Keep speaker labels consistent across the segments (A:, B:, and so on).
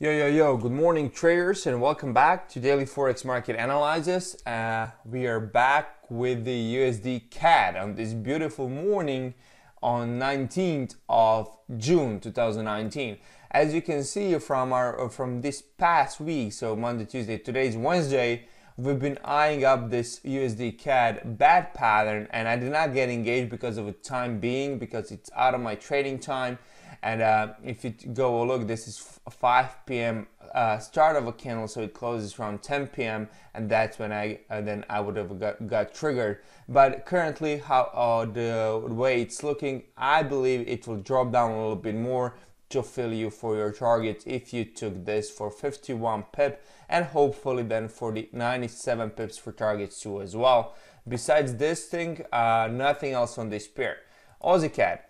A: Yo, yo, yo, good morning, traders, and welcome back to Daily Forex Market Analysis. Uh, we are back with the USD CAD on this beautiful morning on 19th of June 2019. As you can see from our from this past week, so Monday, Tuesday, today's Wednesday, we've been eyeing up this USD CAD bad pattern, and I did not get engaged because of the time being, because it's out of my trading time and uh, if you go look, this is 5 p.m. Uh, start of a candle, so it closes around 10 p.m. and that's when I uh, then I would have got, got triggered. But currently, how uh, the way it's looking, I believe it will drop down a little bit more to fill you for your target if you took this for 51 pip and hopefully then for the 97 pips for targets too as well. Besides this thing, uh, nothing else on this pair. Aussie CAD.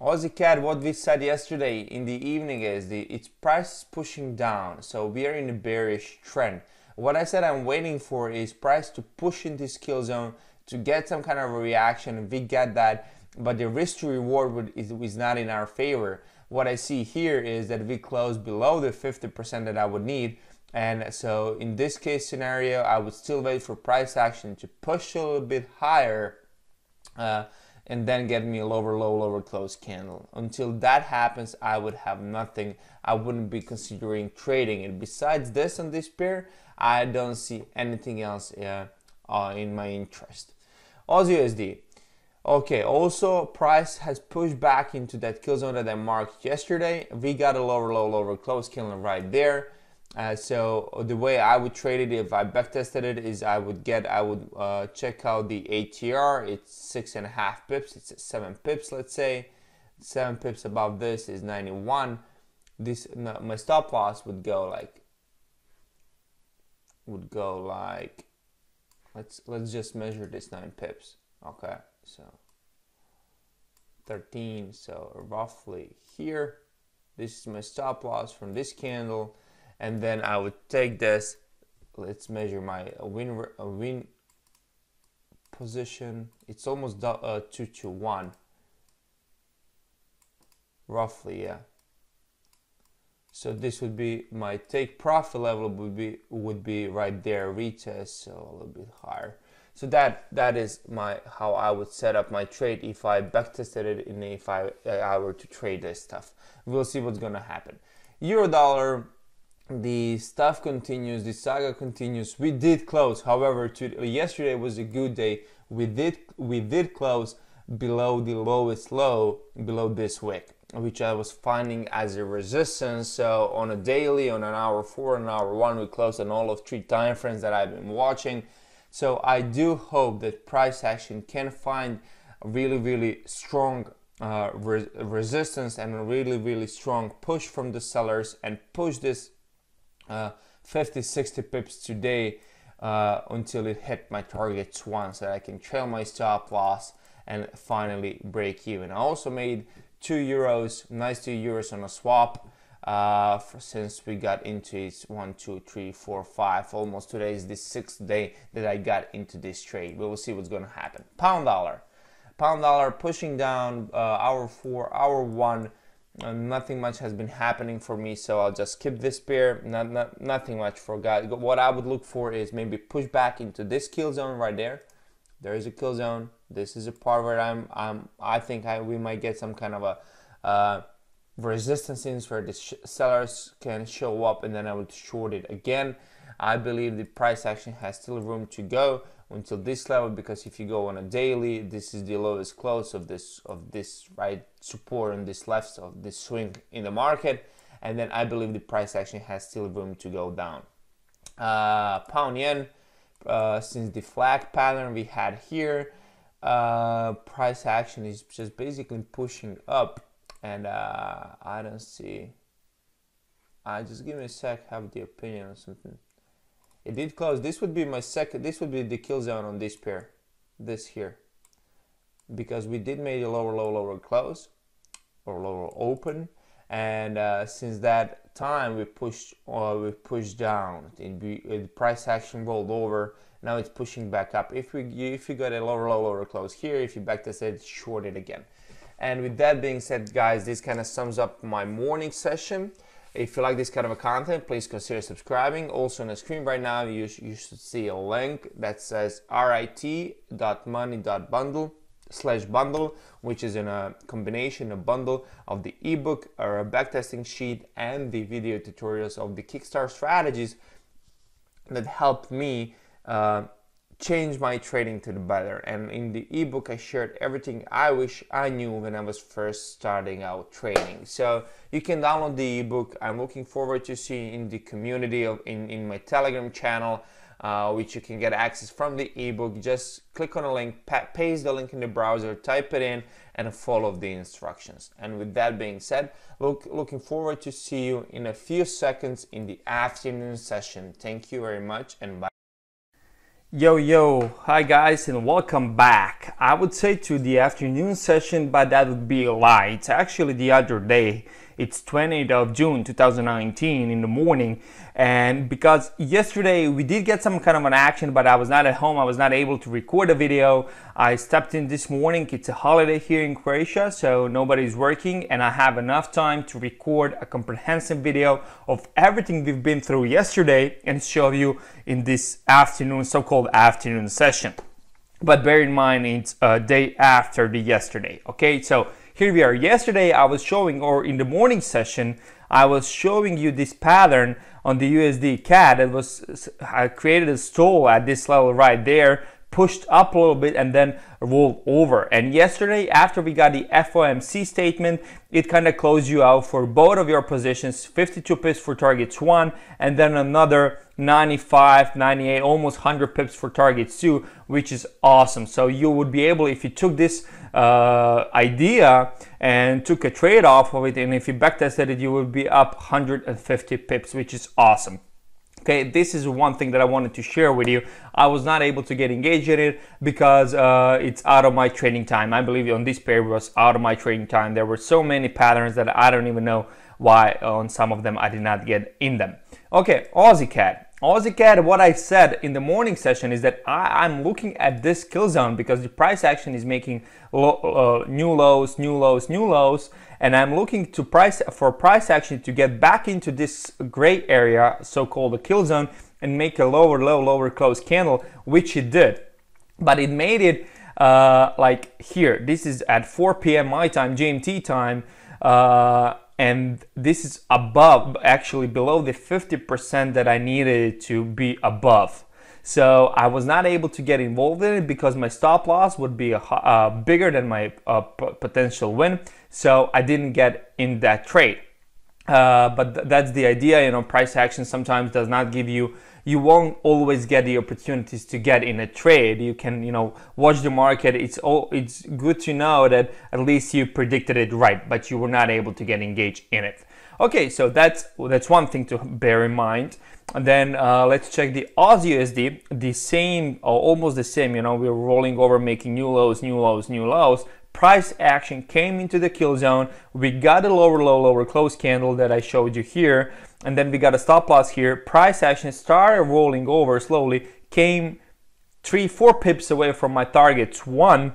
A: Aussie CAD, what we said yesterday in the evening is the its price is pushing down, so we are in a bearish trend. What I said I'm waiting for is price to push into kill zone to get some kind of a reaction. We get that, but the risk to reward is, is not in our favor. What I see here is that we close below the 50% that I would need. And so in this case scenario, I would still wait for price action to push a little bit higher. Uh, and then get me a lower low lower close candle until that happens i would have nothing i wouldn't be considering trading it besides this and this pair i don't see anything else uh, uh, in my interest aussie usd okay also price has pushed back into that kill zone that i marked yesterday. We got a lower low lower close killing right there. Uh, so the way I would trade it if I backtested it is I would get I would uh, check out the ATR it's six and a half pips. It's seven pips let's say. Seven pips above this is 91 this my stop loss would go like would go like let's let's just measure this nine pips okay so 13 so roughly here. This is my stop loss from this candle. And then I would take this. Let's measure my win win position. It's almost uh, 2 to 1 roughly yeah. So this would be my take profit level would be would be right there. Retest so a little bit higher so that that is my how I would set up my trade if I backtested it in if I, uh, I were to trade this stuff we'll see what's gonna happen euro dollar the stuff continues, the saga continues. We did close, however, to, uh, yesterday was a good day. We did we did close below the lowest low below this wick, which I was finding as a resistance. So on a daily, on an hour four, an hour one, we closed on all of three time frames that I've been watching. So I do hope that price action can find a really really strong uh, re resistance and a really really strong push from the sellers and push this uh, 50 60 pips today uh, until it hit my targets once that I can trail my stop loss and finally break even. I also made two euros, nice two euros on a swap uh, since we got into it one, two, three, four, five. Almost today is the sixth day that I got into this trade. We will see what's going to happen. Pound dollar, pound dollar pushing down uh, hour four, hour one uh, nothing much has been happening for me so I'll just skip this pair not, not nothing much for God what I would look for is maybe push back into this kill zone right there there is a kill zone this is a part where I'm, I'm I think I, we might get some kind of a uh, resistance where the sellers can show up and then I would short it. Again I believe the price action has still room to go until this level because if you go on a daily this is the lowest close of this of this right support on this left of this swing in the market. And then I believe the price action has still room to go down. Uh, pound yen uh, since the flag pattern we had here uh, price action is just basically pushing up and uh, I don't see I just give me a sec have the opinion on something it did close. This would be my second, this would be the kill zone on this pair, this here. Because we did make a lower, lower, lower close or lower open. And uh, since that time, we pushed, uh, we pushed down. Be, the price action rolled over. Now it's pushing back up. If we, if you got a lower, lower, lower close here, if you backtest it, short it again. And with that being said, guys, this kind of sums up my morning session. If you like this kind of a content, please consider subscribing. Also on the screen right now, you, sh- you should see a link that says rit.money.bundle slash bundle, which is in a combination, a bundle of the ebook or a backtesting sheet and the video tutorials of the Kickstart strategies that helped me uh, change my trading to the better. And in the ebook, I shared everything I wish I knew when I was first starting out trading. So you can download the ebook. I'm looking forward to seeing in the community of in, in my Telegram channel. Uh, which you can get access from the ebook. Just click on a link, paste the link in the browser, type it in, and follow the instructions. And with that being said, look, looking forward to see you in a few seconds in the afternoon session. Thank you very much, and bye.
B: Yo, yo, hi guys, and welcome back. I would say to the afternoon session, but that would be a lie. It's actually the other day. It's 20th of June 2019 in the morning. And because yesterday we did get some kind of an action, but I was not at home, I was not able to record a video. I stepped in this morning. It's a holiday here in Croatia, so nobody's working, and I have enough time to record a comprehensive video of everything we've been through yesterday and show you in this afternoon, so called afternoon session. But bear in mind, it's a day after the yesterday, okay? So here we are. Yesterday I was showing, or in the morning session, I was showing you this pattern on the USD CAD. It was I created a stall at this level right there, pushed up a little bit, and then rolled over. And yesterday, after we got the FOMC statement, it kind of closed you out for both of your positions 52 pips for targets one, and then another 95, 98, almost 100 pips for targets two, which is awesome. So you would be able, if you took this uh, idea and took a trade off of it, and if you backtested it, you would be up 150 pips, which is awesome. Okay, this is one thing that I wanted to share with you. I was not able to get engaged in it because uh, it's out of my trading time. I believe on this pair was out of my trading time. There were so many patterns that I don't even know why on some of them I did not get in them. Okay, Aussie CAD. Aussie CAD, what I said in the morning session is that I, am looking at this kill zone because the price action is making lo, uh, new lows, new lows, new lows, and I'm looking to price for price action to get back into this gray area, so-called the kill zone, and make a lower low, lower close candle, which it did, but it made it uh, like here. This is at 4 p.m. my time, GMT time. Uh, and this is above actually below the 50% that I needed to be above. So I was not able to get involved in it because my stop loss would be a, uh, bigger than my uh, potential win. So I didn't get in that trade. Uh, but th that's the idea you know price action sometimes does not give you you won't always get the opportunities to get in a trade. You can, you know, watch the market. It's all it's good to know that at least you predicted it right, but you were not able to get engaged in it. Okay, so that's that's one thing to bear in mind. And then uh, let's check the Aussie USD. The same, or almost the same. You know, we're rolling over, making new lows, new lows, new lows price action came into the kill zone. We got a lower low, lower close candle that I showed you here. And then we got a stop loss here. Price action started rolling over slowly, came three, four pips away from my targets one.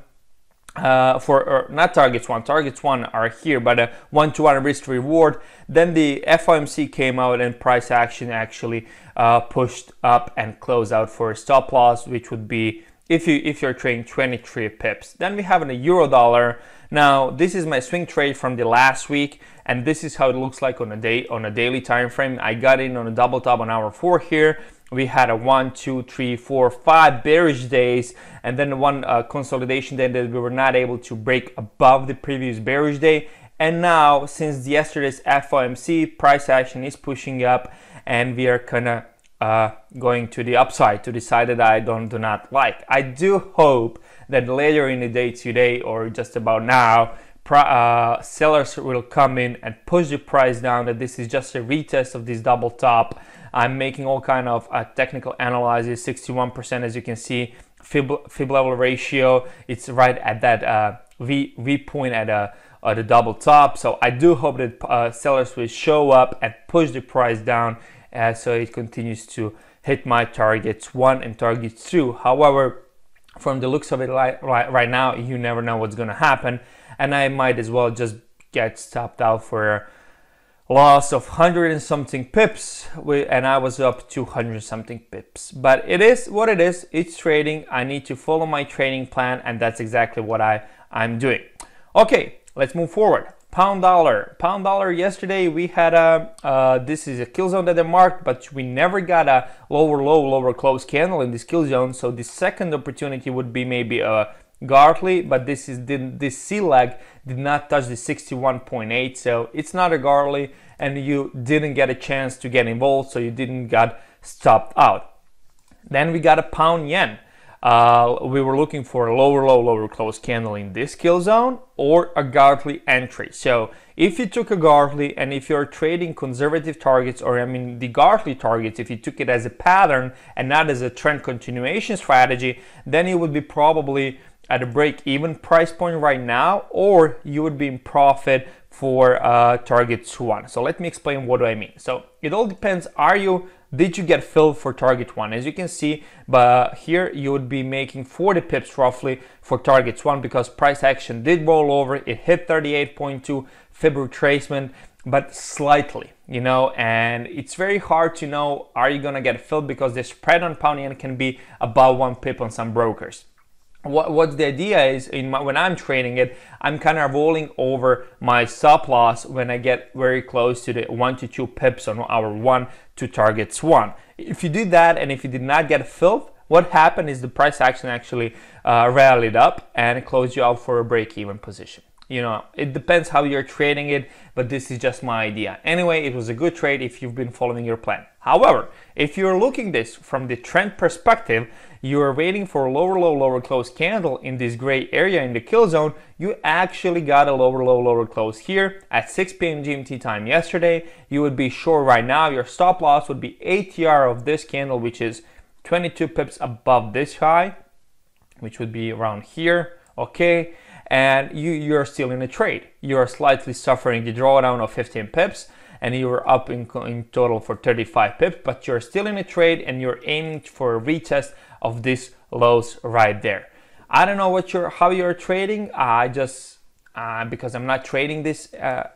B: Uh, for not targets one, targets one are here, but a one to one risk reward. Then the FOMC came out and price action actually uh, pushed up and closed out for a stop loss, which would be if you if you're trading 23 pips. Then we have a euro dollar. Now this is my swing trade from the last week, and this is how it looks like on a day on a daily time frame. I got in on a double top on hour four here. We had a one, two, three, four, five bearish days, and then one uh, consolidation day that we were not able to break above the previous bearish day. And now, since yesterday's FOMC, price action is pushing up, and we are gonna uh, going to the upside to the side that I don't do not like. I do hope that later in the day today or just about now, uh, sellers will come in and push the price down. That this is just a retest of this double top. I'm making all kind of uh, technical analysis. 61% as you can see, fib, fib level ratio. It's right at that uh, V V point at a uh, the double top. So I do hope that uh, sellers will show up and push the price down uh, so it continues to hit my targets one and targets two. However, from the looks of it right, right, right now, you never know what's going to happen, and I might as well just get stopped out for a loss of 100 and something pips and I was up 200 something pips. But it is what it is. It's trading. I need to follow my trading plan and that's exactly what I, I'm doing. Okay, let's move forward. Pound dollar. Pound dollar yesterday we had a, uh, this is a kill zone that they marked, but we never got a lower low, lower close candle in this kill zone. So the second opportunity would be maybe a Gartley, but this is this C leg did not touch the 61.8, so it's not a Gartley, and you didn't get a chance to get involved, so you didn't got stopped out. Then we got a pound yen. Uh, we were looking for a lower low, lower close candle in this kill zone or a Gartley entry. So if you took a Gartley and if you're trading conservative targets, or I mean the Gartley targets, if you took it as a pattern and not as a trend continuation strategy, then you would be probably at a break even price point right now, or you would be in profit for uh, target one. So let me explain what do I mean. So it all depends. Are you did you get filled for target one? As you can see, but here you would be making 40 pips roughly for targets one because price action did roll over. It hit 38.2 fib retracement, but slightly, you know, and it's very hard to know are you gonna get filled because the spread on pound yen can be about one pip on some brokers what, what the idea is in my, when I'm trading it, I'm kind of rolling over my stop loss when I get very close to the one to two pips on our one to targets one. If you did that and if you did not get filled, what happened is the price action actually uh, rallied up and closed you out for a break even position. You know it depends how you're trading it but this is just my idea. Anyway it was a good trade if you've been following your plan. However if you're looking this from the trend perspective you're waiting for a lower low lower close candle in this gray area in the kill zone you actually got a lower low lower close here at 6 p.m gmt time yesterday you would be sure right now your stop loss would be atr of this candle which is 22 pips above this high which would be around here okay and you, you're still in a trade. You're slightly suffering the drawdown of 15 pips and you're up in, in total for 35 pips, but you're still in a trade and you're aiming for a retest of these lows right there. I don't know what you're, how you're trading. I just, uh, because I'm not trading this uh,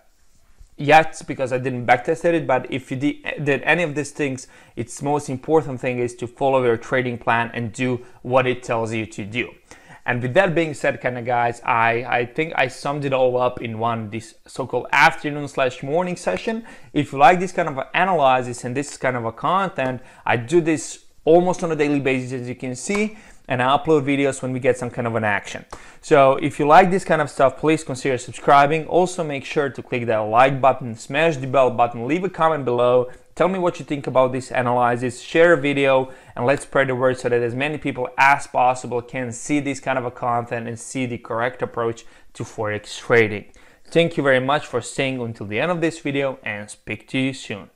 B: yet because I didn't backtest it, but if you did, did any of these things, its most important thing is to follow your trading plan and do what it tells you to do. And with that being said, kind of guys, I, I think I summed it all up in one this so-called afternoon slash morning session. If you like this kind of analysis and this kind of a content, I do this almost on a daily basis, as you can see, and I upload videos when we get some kind of an action. So if you like this kind of stuff, please consider subscribing. Also make sure to click that like button, smash the bell button, leave a comment below, Tell me what you think about this analysis, share a video, and let's spread the word so that as many people as possible can see this kind of a content and see the correct approach to Forex trading. Thank you very much for staying until the end of this video and speak to you soon.